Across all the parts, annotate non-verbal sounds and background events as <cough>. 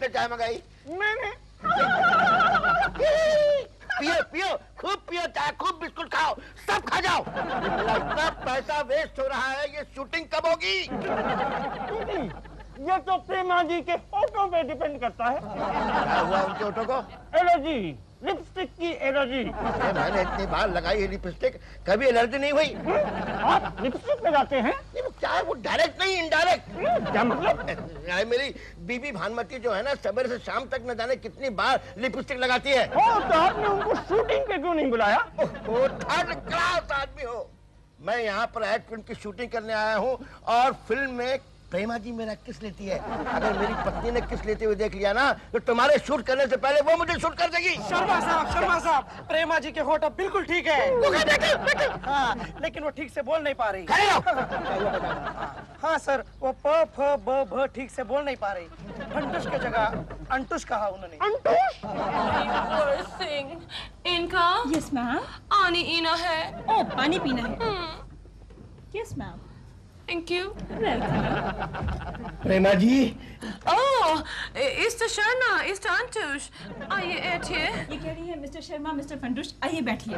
किसने चाय मंगाई? मैंने। <laughs> पियो पियो खूब पियो चाय खूब बिस्कुट खाओ सब खा जाओ। लगता पैसा वेस्ट हो रहा है ये शूटिंग कब होगी? ये तो प्रेमा जी के ऑटो पे डिपेंड करता है। हुआ उनके ऑटो को? एलर्जी लिपस्टिक की एलर्जी अरे मैंने इतनी बार लगाई है लिपस्टिक कभी एलर्जी नहीं हुई। आप लिपस्टिक लगाते हैं? क्या है? वो डायरेक्ट नहीं इनडायरेक्ट क्या मतलब? यार मेरी बीबी भानुमति जो है ना सवेरे से शाम तक न जाने कितनी बार लिपस्टिक लगाती है। ओ तो आपने उनको शूटिंग पे क्यों नहीं बुलाया? वो थर्ड क्लास आदमी हो। मैं यहाँ पर एड फ़िल्म की शूटिंग करने आया हूँ और फ़िल्म में प्रेमा जी मेरा किस लेती है? अगर मेरी पत्नी ने किस लेते हुए देख लिया ना तो तुम्हारे शूट करने से पहले वो मुझे शूट कर देगी। शर्मा साहब शर्मा साहब प्रेमा जी के होठ अब बिल्कुल ठीक है। हाँ लेकिन वो ठीक से बोल नहीं पा रही। हाँ सर वो प फ ब भ ठीक से बोल नहीं पा रही। फंटुश की जगह अंटुश कहा उन्होंने। अंटूश? इनका? यस मैम आनी ईना है। ओ पानी पीना है। Yes ma'am thank you Prema ji ओ इस शर्मा इस अंतुष आइए बैठिए ये कह रही है मिस्टर शर्मा मिस्टर फंडुश आइए बैठिए।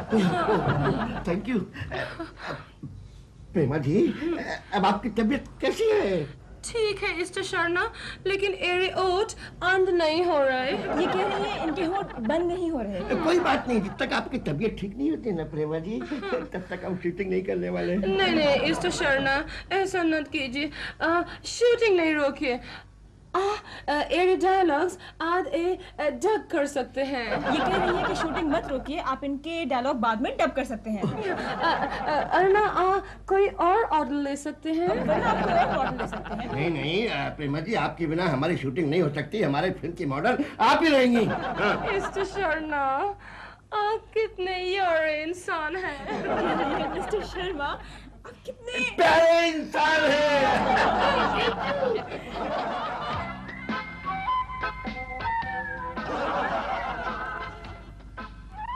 थैंक यू प्रेमा जी अब आपकी तबीयत कैसी है? ठीक है इस शर्ना लेकिन एरे ओट अंध नहीं हो रहा। है ये कह रही है इनके होट बंद नहीं हो रहे। कोई बात नहीं जब तक आपकी तबीयत ठीक नहीं होती ना प्रेमा जी तब तक हम शूटिंग नहीं करने वाले नहीं नहीं इस शर्ना ऐसा मत कीजिए। शूटिंग नहीं रोकिए। आ, आ, एरे डायलॉग्स आज ए आ, डब कर सकते हैं। ये कह रही है कि शूटिंग मत रोकिए आप इनके डायलॉग बाद में डब कर सकते हैं। आ, आ, कोई और ऑर्डर ले सकते हैं? हैं। नहीं नहीं प्रेमा जी आपके बिना हमारी शूटिंग नहीं हो सकती हमारे फ़िल्म की मॉडल आप ही रहेंगी। हाँ। मिस्टर शर्मा आप कितने यारे इंसान हैं। है मिस्टर शर्मा आप कितने प्यारे इंसान है।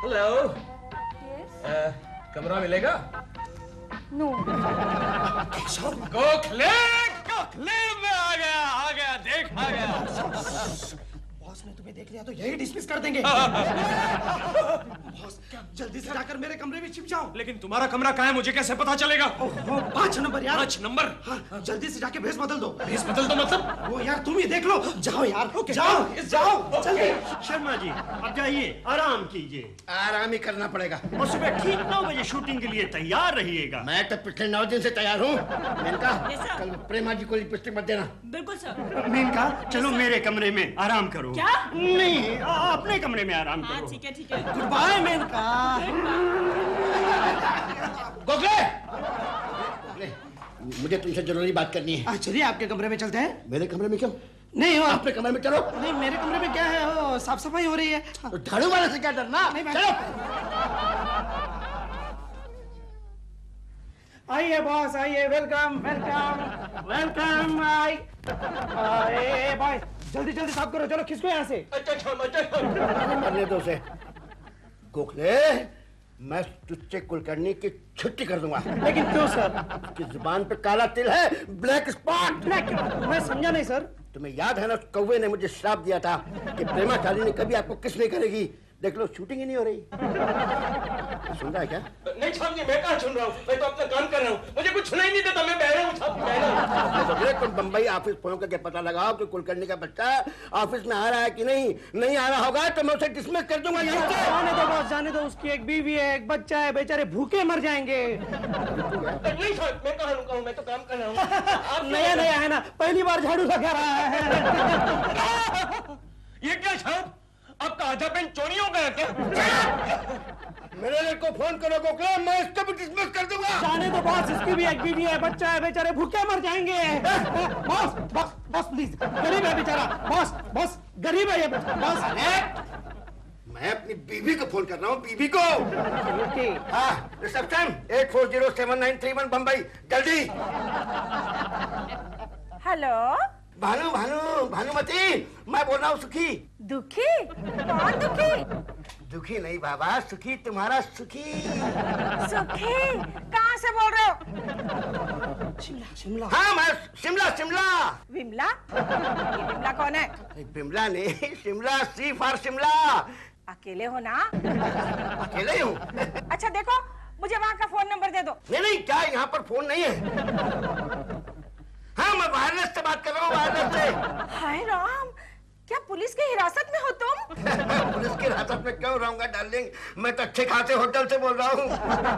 हेलो कमरा मिलेगा? नो <laughs> गोखले! गोखले में आ गया आ गया देख आ गया। <laughs> <laughs> ने तुम्हें देख लिया तो यही डिसमिस कर देंगे। <laughs> बॉस जल्दी से जाकर मेरे कमरे में छिप जाओ। लेकिन तुम्हारा कमरा कहाँ है मुझे कैसे पता चलेगा? पाँच नंबर यार। पाँच नंबर? हाँ, जल्दी से जाके भेस बदल दो। भेस बदल दो मतलब? वो यार तुम ही देख लो। जाओ यार जाओ जाओ जल्दी। शर्मा जी अब जाइए आराम कीजिए। आराम ही करना पड़ेगा। और सुबह ठीक नौ बजे शूटिंग के लिए तैयार रहिएगा। मैं तो पिछले नौ दिन से तैयार हूँ। मेनका कल प्रेमा जी को लिपस्टिक मत देना। बिल्कुल सर मेनका चलो मेरे कमरे में आराम करो। क्या? नहीं आ- अपने कमरे में आराम हाँ करो। ठीक है ठीक है। Goodbye Menaka Gokhale! गोखले, मुझे तुमसे ज़रूरी बात करनी है। चलिए आपके कमरे में चलते हैं। मेरे कमरे में क्यों? नहीं हो अपने कमरे में चलो। नहीं मेरे कमरे में क्या है? साफ़ सफ़ाई हो रही है। तो झाड़ू वाले से क्या डरना? नहीं, चलो। आइए बॉस आइए वेलकम वेलकम वेलकम आई। बॉय जल्दी जल्दी साफ़ करो चलो खिसको यहाँ से। मरने दो से गोखले मैं तुझसे कुलकर्णी की छुट्टी कर दूँगा। लेकिन क्यों सर? उसकी ज़ुबान पे काला तिल है ब्लैक स्पॉट। ब्लैक मैं समझा नहीं सर। तुम्हें याद है ना उस कौवे ने मुझे श्राप दिया था कि प्रेमा शालिनी कभी आपको किस नहीं करेगी? देख लो शूटिंग ही नहीं हो रही। <laughs> सुन रहा है क्या? नहीं साहब जी मैं कहाँ सुन रहा हूँ? मैं तो अपना काम कर रहा हूँ। मुझे कुछ सुनाई नहीं देता मैं बहरा हूँ <laughs> तो तुम बम्बई ऑफ़िस फ़ोन करके पता लगाओ कि कुलकर्णी का बच्चा ऑफ़िस में आ रहा है कि नहीं। नहीं आ रहा होगा तो मैं उसे डिसमिस कर दूँगा यहाँ से। जाने दो बॉस जाने दो उसकी एक बीवी है एक बच्चा है बेचारे भूखे मर जाएँगे। नहीं साहब मैं कहाँ रुका हूँ? मैं तो काम कर रहा हूँ। <laughs> नया नया है ना पहली बार झाड़ू लगा रहा है। ये क्या साहब आपका आधा पेन चोरी हो गया क्या? मेरे लड़को फ़ोन करो गोखले मैं इसको भी डिसमिस कर दूँगा। जाने दो बॉस इसकी भी एक बीवी है बच्चा है बेचारे भूखे मर जाएँगे। बॉस बॉस बॉस प्लीज़ गरीब है बेचारा। बॉस बॉस गरीब है ये बॉस मैं अपनी बीवी को फ़ोन कर रहा हूँ बीवी को। हाँ reception at four zero seven nine three one Bombay जल्दी। हेलो। भानु भानु भानुमती मैं बोल रहा हूँ सुखी। दुखी? कौन दुखी? दुखी नहीं बाबा सुखी तुम्हारा सुखी। सुखी? कहाँ से बोल रहे हो? शिमला शिमला। हाँ मैं शिमला शिमला। विमला? विमला कौन है? बिमला नहीं शिमला सी फॉर शिमला। अकेले हो ना? अकेले हूँ। अच्छा देखो मुझे वहाँ का फ़ोन नंबर दे दो। नहीं नहीं क्या यहाँ पर फ़ोन नहीं है? हाँ मैं वायरलेस से बात कर रहा हूँ वायरलेस से। हाय राम क्या पुलिस की हिरासत में हो तुम? <laughs> पुलिस की हिरासत में क्यों रहूँगा डार्लिंग मैं तो अच्छे खासे होटल से बोल रहा हूँ।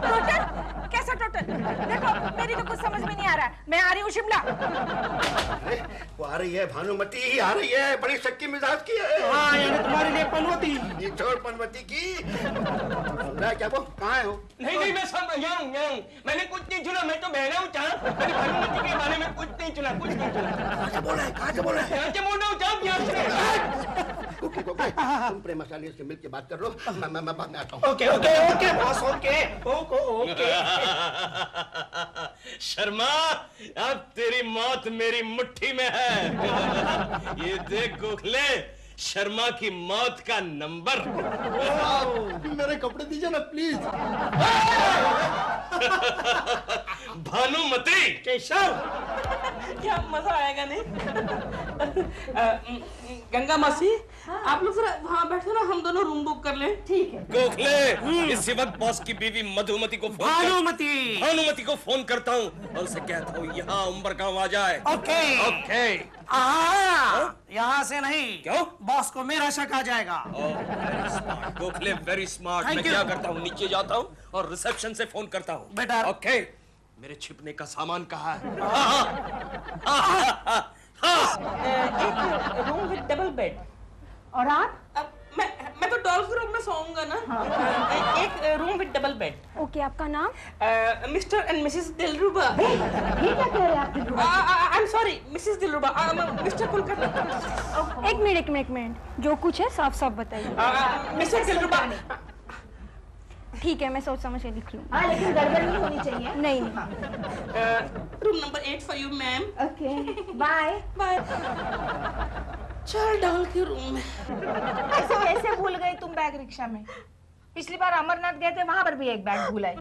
टोटल कैसा टोटल? देखो मेरी तो कुछ समझ में नहीं आ रहा है। मैं आ रही हूँ शिमला। वो आ रही है भानुमती आ रही है। बड़ी शक्की मिजाज की है। हाँ यानी तुम्हारे लिए पनवती। ये छोड़ पनवती की। मैं क्या वो कहाँ हो नहीं नहीं मैं सब यहाँ हूँ यहाँ हूँ। मैंने कुछ नहीं सुना मैं तो बहरा हूँ चाँद। मैंने भानुमति के बारे में सुना कुछ नहीं बोला कहाँ से बोला है कहाँ से बोला। है यहाँ से बोल रहा हूँ यहाँ से। Okay okay. तुम प्रेमाशाली से मिलके बात कर लो। मैं मैं मैं बाद में आता हूँ। Okay okay okay boss okay okay okay. Sharma अब तेरी मौत मेरी मुट्ठी में है। ये देख गोखले शर्मा की मौत का नंबर। मेरे कपड़े दीजिए ना प्लीज़ भानुमति। केशव क्या मज़ा आएगा नहीं? गंगा मासी हाँ। आप लोग जरा वहाँ बैठो ना हम दोनों रूम बुक कर लें। ठीक है। गोखले इसी वक्त बॉस की बीवी मधुमति को फ़ोन भानुमति। भानुमति को फ़ोन करता हूँ। और उसे कहता हूँ यहाँ उम्र गाँव आ जाए। ओके। ओके। यहाँ से नहीं। क्यों? बॉस को मेरा शक आ जाएगा। Very smart Gokhale very smart मैं क्या करता हूँ? नीचे जाता हूँ और रिसेप्शन से फ़ोन करता हूँ। बेटा। ओके मेरे छिपने का सामान कहाँ है? हाँ, हाँ, हाँ, हाँ, हाँ। रूम विद डबल बेड और आप? मैं तो डॉल के रूम में सोऊँगा ना। अ, एक room with double bed okay आपका नाम? Mr and Mrs Dilruba. ये क्या कह रहे हैं आप I am sorry Mrs Dilruba. Mr Kulkarni एक मिनट एक मिनट एक मिनट। जो कुछ है साफ़ साफ़ बताइए मिसेस दिलरुबा। ठीक है मैं सोच समझ के लिख लूँ। हाँ लेकिन गड़बड़ नहीं होनी चाहिए। नहीं नहीं। Room number eight for you ma'am okay bye bye चार डाल के रूम में। ऐसे कैसे भूल गए तुम बैग रिक्शा में? पिछली बार अमरनाथ गए थे वहाँ पर भी एक बैग भूला है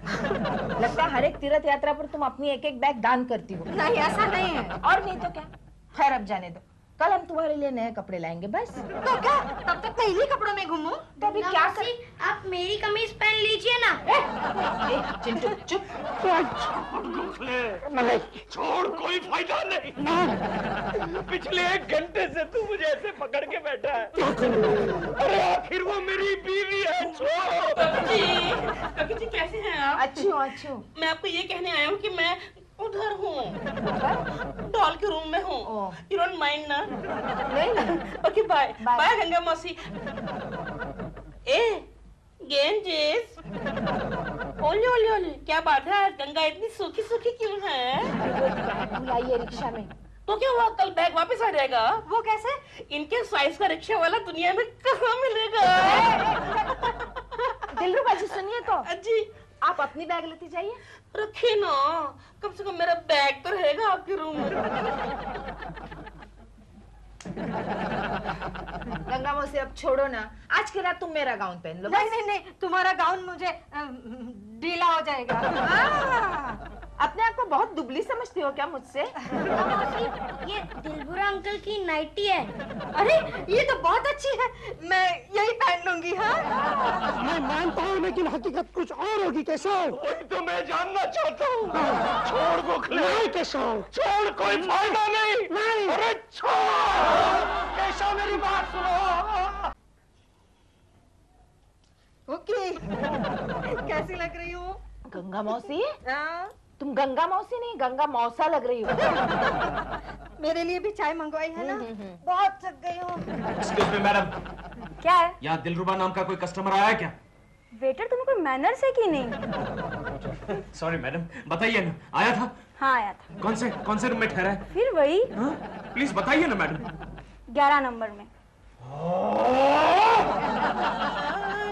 लगता है हर एक तीर्थ यात्रा पर तुम अपनी एक एक बैग दान करती हो। नहीं ऐसा नहीं है। और नहीं तो क्या? खैर अब जाने दो। कल हम तुम्हारे लिए नए कपड़े लाएँगे बस। तो क्या? तब तक पहले कपड़ों में घूमू? तो अभी क्या कर आप मेरी कमीज पहन लीजिए ना। ए, चिंटू चुप। छोड़ कोई फ़ायदा नहीं। पिछले एक घंटे से तू मुझे ऐसे पकड़ के बैठा है। अरे आखिर वो मेरी बीवी है छोड़। जी जी कैसे हैं आप? अच्छी हो अच्छी हो। मैं आपको ये कहने आया हूँ कि मैं उधर हूँ। डॉल के रूम में हूँ। यू डोंट माइंड ना? नहीं नहीं। ओके बाय बाय गंगा मौसी। ए गेंजेस ओले ओले ओले। क्या बात है? आज गंगा इतनी सूखी सूखी क्यों है? बैग भुलाइए रिक्शा में। तो क्या हुआ? कल बैग वापस आ जाएगा? वो कैसे? इनके साइज़ का रिक्शा वाला दुनिया में कहाँ मिलेगा? <laughs> दिलरुबा जी सुनिए तो। जी आप अपनी बैग लेती जाइए। रखे ना कम से कम मेरा बैग तो रहेगा आपके रूम में। गंगा मौसी अब छोड़ो ना। आज के रात तुम मेरा गाउन पहन लो। नहीं नहीं नहीं तुम्हारा गाउन मुझे अ, ढीला हो जाएगा। हाँ, अपने आप को बहुत दुबली समझती हो क्या मुझसे? ये दिलबुरा अंकल की नाइटी है। अरे ये तो बहुत अच्छी है। मैं यही पहन लूँगी हाँ? मैं मानता हूँ लेकिन हकीकत कुछ और होगी केशव। वही तो मैं जानना चाहता हूँ। छोड़ गोखले। नहीं केशव। छोड़ कोई फ़ायदा नहीं। नहीं। अरे छोड़। केशव मेरी बात सुनो। ओके। कैसी लग रही हूँ? गंगा मौसी? हाँ, तुम गंगा मौसी नहीं गंगा मौसा लग रही हो। <laughs> मेरे लिए भी चाय मंगवाई है ना? बहुत थक गई हूँ। एक्सक्यूज मी मैडम क्या है? यहाँ दिलरुबा नाम का कोई कस्टमर आया क्या? वेटर तुम्हें कोई मैनर्स है कि नहीं? सॉरी मैडम बताइए ना आया था? हाँ आया था। कौन से कौन से रूम में ठहरा है? फिर वही। हाँ? प्लीज़ बताइए ना मैडम ग्यारह नंबर में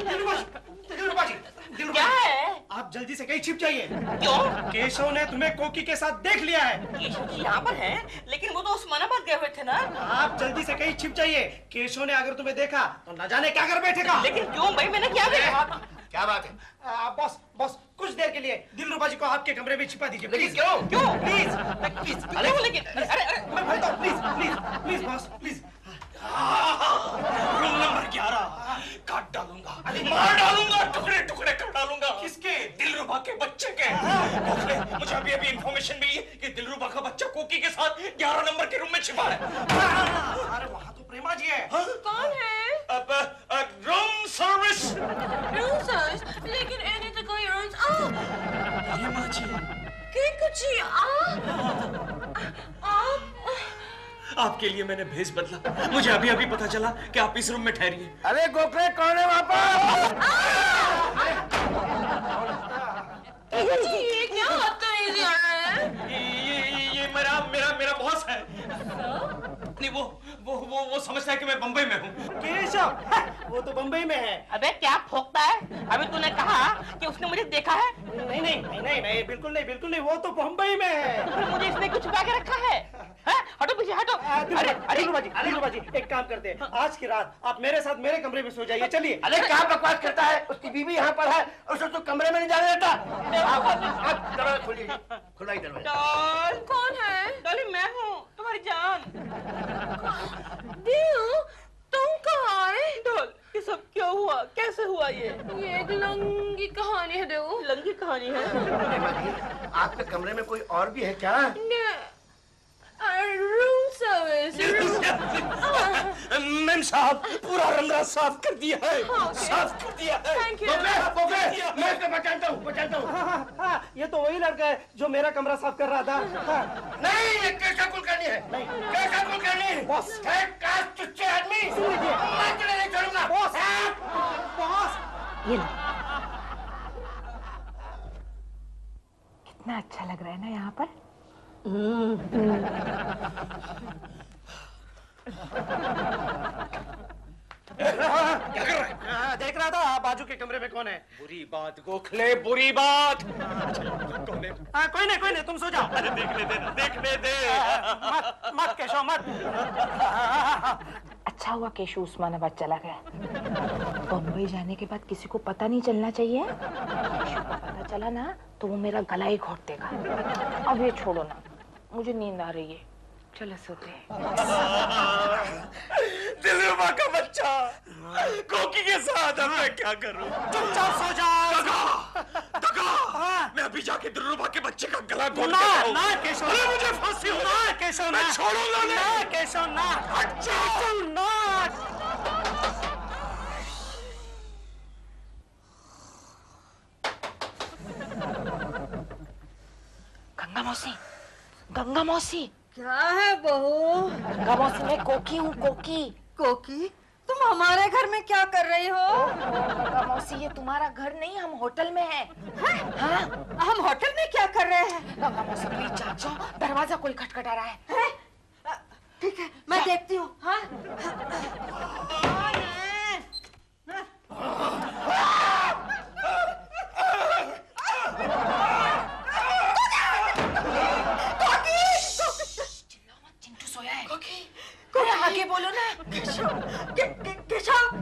दिलरुबा जी दिलरुबा क्या जी, है आप जल्दी से कहीं छिप जाइए। क्यों? केशव ने तुम्हें कोकी के साथ देख लिया है। केशव यहाँ पर हैं लेकिन वो तो उस्मानाबाद गए हुए थे ना? आप जल्दी से कहीं छिप जाइए। केशव ने अगर तुम्हें देखा तो न जाने क्या कर बैठेगा। लेकिन क्यों भाई मैंने क्या देखा? क्या बात है? बॉस बॉस कुछ देर के लिए दिल रूपा जी को आपके कमरे में छिपा दीजिए लेकिन प्लीज़ क्यों? क्यों? प्लीज़ प्लीज़ क्यों लेकिन अरे अरे मैं बोलता हूँ please please please boss please room number ग्यारह। काट डालूँगा। अरे मार डालूँगा टुकड़े टुकड़े कर डालूँगा। किसके? दिलरुबा के बच्चे के। मुझे अभी अभी इंफॉर्मेशन मिली है कि दिलरुबा का बच्चा कोकी के साथ ग्यारह नंबर के रूम में छिपा है। अरे वहाँ तो प्रेमा जी है। हा? कौन है? अब रूम सर्विस रूम सर्विस लेकिन एने तो कोई रूम्स आ! प्रेमा जी। के कुछ आ! आपके लिए मैंने भेज बदला। मुझे अभी अभी पता चला कि आप इस रूम में ठहरिए अरे गोखले कौन है वहाँ पर ये क्या होता है? ये ये मेरा मेरा मेरा बॉस है। नहीं वो वो वो वो समझता है कि मैं बंबई में हूँ। केशव वो तो बम्बई में है। अबे क्या फोकता है? अभी तूने कहा कि उसने मुझे देखा है? नहीं नहीं नहीं नहीं नहीं बिल्कुल नहीं बिल्कुल नहीं वो तो बम्बई में है। फिर मुझे इसने कुछ छुपा के रखा है? हैं? हटो पीछे हटो। आ, अरे दिलरुबा अरे। दिलरुबा जी एक काम करते हैं। आज की रात आप मेरे साथ मेरे कमरे में सो जाइए चलिए। अरे क्या बकवास करता है? उसकी बीवी यहाँ पर है और उसे तो कमरे में नहीं जाने देता। आप- आप दरवाज़ा खोलिए। खुला ही दरवाज़ा। डॉल। कौन है? डॉली मैं हूँ तुम्हारी जान। दिल तुम कहाँ आए डॉल ये सब क्यों हुआ? कैसे हुआ ये? ये एक लंगी कहानी है देव लंगी कहानी है। आपके कमरे में कोई और भी है क्या? रूम सर्विस मैम साहब पूरा रंगा साफ़ कर दिया है। Okay. साफ़ कर दिया है। थैंक यू गोखले मैं इसको बचाता हूँ बचाता हूँ। हाँ, हाँ, हाँ, ये तो वही लड़का है जो मेरा कमरा साफ़ कर रहा था। हाँ, नहीं ये कैसा कुलकर्णी है? कैसा कुलकर्णी बॉस। है काश तुच्चे आदमी। सुन लीजिए। मैं तुझे नहीं छोड़ूँगा। बॉस। बॉस। ये लो। कितना अच्छा लग रहा है ना यहाँ पर? हाँ, देख रहा था बाजू के कमरे में कौन है बुरी बात गोखले बुरी बात कौन है? हाँ, कोई नहीं कोई नहीं तुम सो जाओ अरे देखने दे ना, देखने दे मत मत केशव मत अच्छा हुआ केशव उस्मानाबाद चला गया। बम्बई जाने के बाद किसी को पता नहीं चलना चाहिए। केशु को पता चला ना तो वो मेरा गला ही घोट देगा। अब ये छोड़ो ना। मुझे नींद आ रही है। चलो सोते हैं। <laughs> दिलरुबा का बच्चा। कोकी के साथ अब मैं क्या करूँ? चुपचाप सो जाओ। दगा दगा। मैं अभी जाके दिलरुबा के बच्चे का गला घोट ना हूँ। ना केशव। अरे मुझे फांसी हो ना केशव ना। मैं छोड़ूँगा नहीं। ना केशव ना। केशव ना। गंगा मौसी। गंगा मौसी क्या है बहू? गंगा मौसी मैं कोकी हूँ कोकी। कोकी? तुम हमारे घर में क्या कर रही हो? गंगा मौसी ये तुम्हारा घर नहीं हम होटल में हैं। हाँ? हम होटल में क्या कर रहे हैं? गंगा मौसी प्लीज़ दरवाज़ा कोई खटखटा रहा है। ठीक है मैं देखती हूँ। हाँ चिंटू सोया है। कोकी कोकी आगे बोलो ना। केशव के- के- केशव।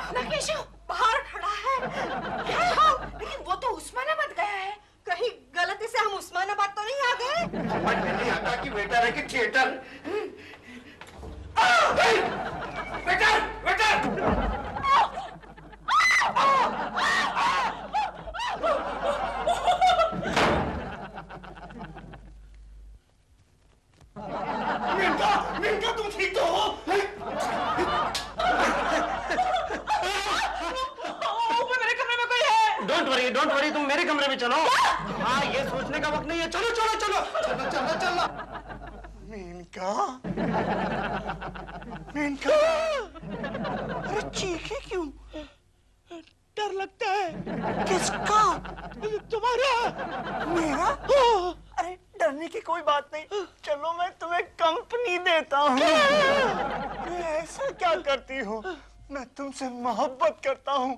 अपना केशव? बाहर खड़ा है। केशव। लेकिन वो तो उस्मानाबाद गया है। कहीं गलती से हम उस्मानाबाद तो नहीं आ गए? समझ में नहीं आता कि वेटर है कि थिएटर? बेटा! वेटर मिनका मिनका तुम ठीक तो हो ऊपर मेरे कमरे में कोई है डोंट वरी डोंट वरी तुम मेरे कमरे में चलो। हाँ ये सोचने का वक्त नहीं है। चलो चलो चलो। चलो चलो चलो। मेनका? मेनका? अरे चीखे क्यों? डर लगता है। किसका? तुम्हारा। मेरा? अरे डरने की कोई बात नहीं। चलो मैं तुम्हें कंपनी देता हूँ। ऐसा क्या करती हो? मैं तुमसे मोहब्बत करता हूँ।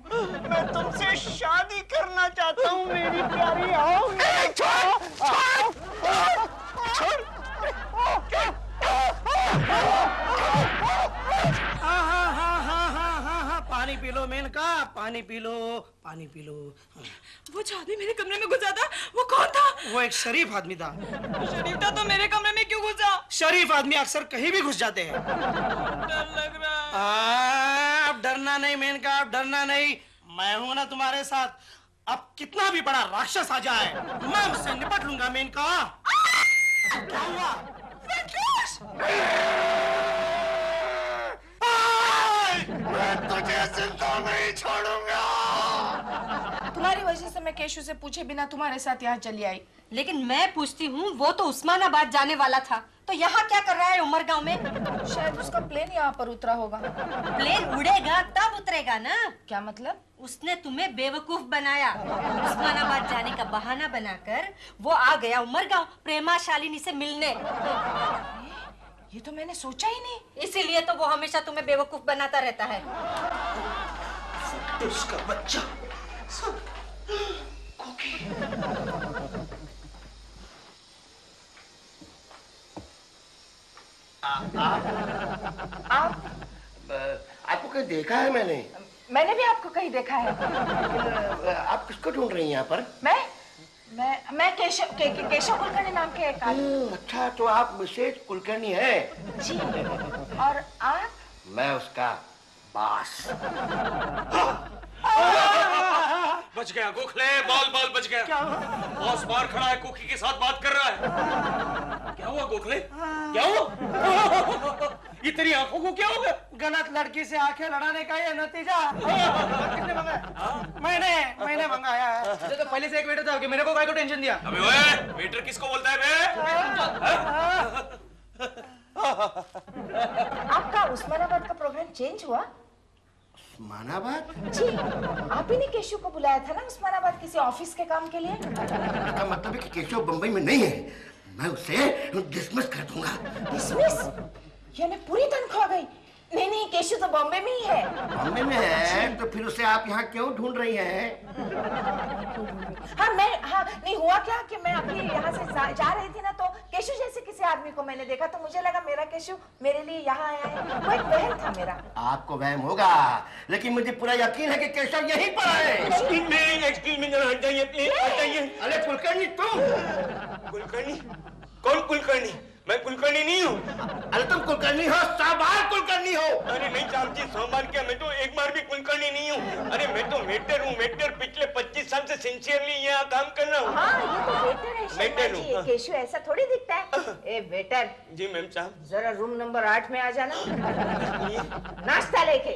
मैं तुमसे शादी करना चाहता हूँ मेरी प्यारी आओ छोड़ छोड़ छोड़। हाँ हाँ हाँ हाँ हाँ हाँ हाँ पानी पी लो मेनका पानी पानी पी लो पानी पी लो। वो जो आदमी मेरे कमरे में घुसा था वो कौन था? वो एक शरीफ आदमी था। शरीफ था तो मेरे कमरे में क्यों घुसा? शरीफ आदमी अक्सर कहीं भी घुस जाते हैं। डर लग रहा है। आ, अब डरना नहीं मेनका अब डरना नहीं। मैं हूँ ना तुम्हारे साथ। अब कितना भी बड़ा राक्षस आ जाए मैं उससे निपट लूँगा मेनका मैं तुझे ज़िंदा नहीं छोड़ूँगा तुम्हारी वजह से मैं केशु से पूछे बिना तुम्हारे साथ यहाँ चली आई। लेकिन मैं पूछती हूँ वो तो उस्मानाबाद जाने वाला था। तो यहाँ क्या कर रहा है उमरगांव में? शायद उसका प्लेन यहाँ पर उतरा होगा। प्लेन उड़ेगा तब उतरेगा ना? क्या मतलब? उसने तुम्हें बेवकूफ़ बनाया। उस्मानाबाद जाने का बहाना बनाकर वो आ गया उमरगांव प्रेमा शालिनी से मिलने। ये तो मैंने सोचा ही नहीं। इसीलिए तो वो हमेशा तुम्हें बेवकूफ़ बनाता रहता है। उसका बच्चा। आप? आपको कहीं देखा है मैंने? मैंने भी आपको कहीं देखा है। आप किसको ढूंढ रही हैं यहाँ पर? मैं? मैं मैं केशव के, के, केशव कुलकर्णी नाम के एक अच्छा तो आप मिसेज कुलकर्णी हैं। जी। और आप? मैं उसका बास। बच गया गोखले बॉल बॉल बच गया। बॉस बाहर खड़ा है कुकी के साथ बात कर रहा है। क्या हुआ गोखले? क्या हुआ? ये तेरी आँखों को क्या हो गया गलत लड़की से आँखें लड़ाने का ये नतीजा। <laughs> किसने मंगाया? मैंने मैंने मंगाया है। तो पहले से एक वेटर था कि मेरे को काय को टेंशन दिया? अबे ओए वेटर किसको बोलता है बे? आपका उस्मानाबाद का प्रोग्राम चेंज हुआ? उस्मानाबाद? जी आप ही ने केशव को बुलाया था ना उस्मानाबाद किसी ऑफ़िस के काम के लिए? इसका मतलब है कि केशव बंबई में नहीं है। मैं उसे डिसमिस कर दूँगा। डिसमिस यानी पूरी तनख्वाह गई? नहीं नहीं केशव तो बॉम्बे में ही है। बॉम्बे में है तो फिर उसे आप यहाँ क्यों ढूंढ रही हैं? हाँ मैं हाँ नहीं हुआ क्या कि मैं अभी यहाँ से जा, जा रही थी ना तो केशु जैसे किसी आदमी को मैंने देखा तो मुझे लगा मेरा केशव मेरे लिए यहाँ आया है। वो एक बहन था मेरा। आपको वहम होगा लेकिन मुझे पूरा यकीन है कि केशव यहीं पर है एक्सक्यूज मी एक्सक्यूज मी जरा हट जाइए प्लीज़ हट जाइए अरे कुलकर्णी तुम कुलकर्णी? कौन कुलकर्णी? मैं कुलकर्णी नहीं हूँ। अरे तुम कुलकर्णी हो साबार कुलकर्णी हो। अरे नहीं साहब जी सोमवार क्या मैं तो एक बार भी कुलकर्णी नहीं हूँ। अरे मैं तो मेटर हूँ मेटर पिछले 25 साल से सिंसियरली यहाँ काम कर रहा हूँ। हाँ ये तो वेटर है जी हूँ, ये हाँ। ऐसा थोड़ी दिखता है। <laughs> ए वेटर। जी मैम साहब। जरा रूम नंबर आठ में आ जाना। <laughs> नाश्ता लेके।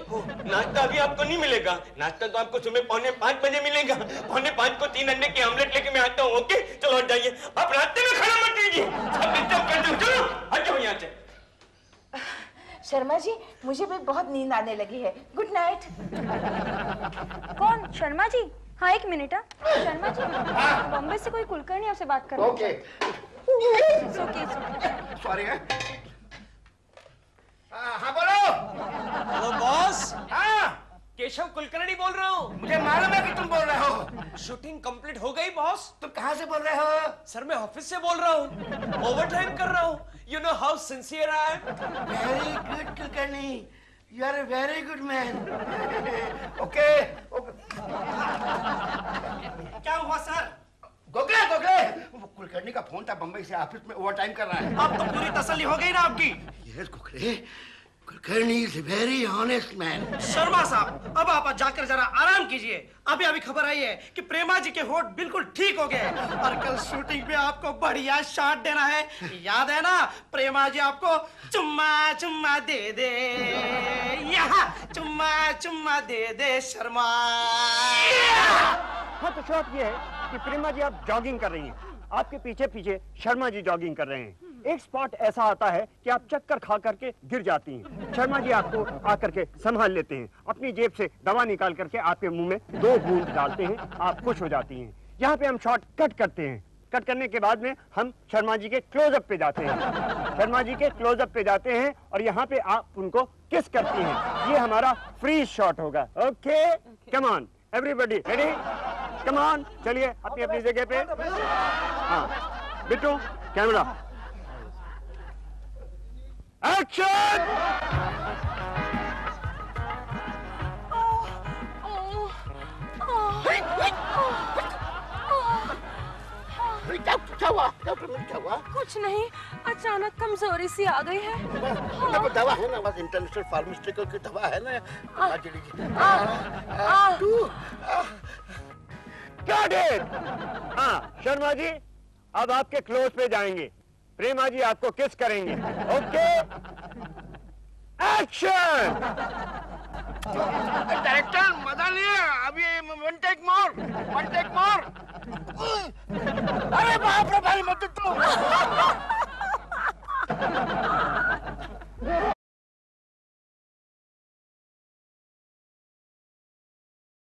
नाश्ता अभी आपको नहीं मिलेगा। नाश्ता तो आपको सुबह पौने पाँच बजे मिलेगा। पौने पाँच को तीन अंडे के ऑमलेट लेके मैं आता हूँ ओके? चलो हट जाइए। आप रास्ते में खड़ा मत कीजिए। सब डिस्टर्ब कर दो चलो हट जाओ यहाँ से। शर्मा जी मुझे भी बहुत नींद आने लगी है। गुड नाइट कौन? शर्मा जी? हाँ एक मिनट हाँ। शर्मा जी बॉम्बे से कोई कुलकर्णी आपसे बात कर रहा ओके है. सॉरी है हाँ हाँ, बोलो हेलो बॉस हाँ केशव कुलकर्णी बोल रहा हूँ। मुझे मालूम है कि तुम बोल रहे हो। शूटिंग कंप्लीट हो गई बॉस। तुम कहाँ से बोल रहे हो? सर मैं ऑफ़िस से बोल रहा हूँ। ओवर टाइम कर रहा हूँ। You know how sincere I am very good Kulkarni. You are a very good man okay क्या हुआ सर? गोगले गोगले। वो कुलकर्णी का फ़ोन था बंबई से ऑफ़िस में ओवर टाइम कर रहा है। अब तो पूरी तसल्ली हो गई ना आपकी। Yes Gokhale very honest man Sharma साहब अब आप जाकर जरा आराम कीजिए। अभी अभी खबर आई है कि प्रेमा जी के होठ बिल्कुल ठीक हो गए हैं। और कल शूटिंग पे आपको बढ़िया शॉट देना है। याद है ना प्रेमा जी आपको चुम्मा चुम्मा दे दे। यहाँ चुम्मा चुम्मा दे दे शर्मा। हाँ तो शॉट ये है कि प्रेमा जी आप जॉगिंग कर रही हैं। आपके पीछे पीछे शर्मा जी जॉगिंग कर रहे हैं। एक स्पॉट ऐसा आता है कि आप चक्कर खा करके गिर जाती हैं। शर्मा जी आपको आकर के संभाल लेते हैं। अपनी जेब से दवा निकाल करके आपके मुँह में दो बूंद डालते हैं आप खुश हो जाती हैं। यहाँ पे हम शॉट कट करते हैं। कट करने के बाद में हम शर्मा जी के क्लोजअप पे जाते हैं। शर्मा जी के क्लोजअप पे जाते हैं और यहाँ पे आप उनको किस करती हैं। ये हमारा फ्री शॉट होगा। Okay come on everybody ready come on चलिए अपनी अपनी जगह पे हाँ बिट्टू कैमरा एक्शन डॉक्टर क्या हुआ डॉक्टर मेरे क्या हुआ कुछ नहीं अचानक कमज़ोरी सी आ गई है। देखो दवा है ना बस इंटरनेशनल फार्मास्यूटिकल की दवा है ना जी। Got it! हाँ शर्मा जी अब आपके क्लोज पे जाएँगे। प्रेमा जी आपको किस करेंगे। ओके एक्शन <laughs> डायरेक्टर मज़ा नहीं है। अभी one take more one take more अरे बाप रे भाई मत तो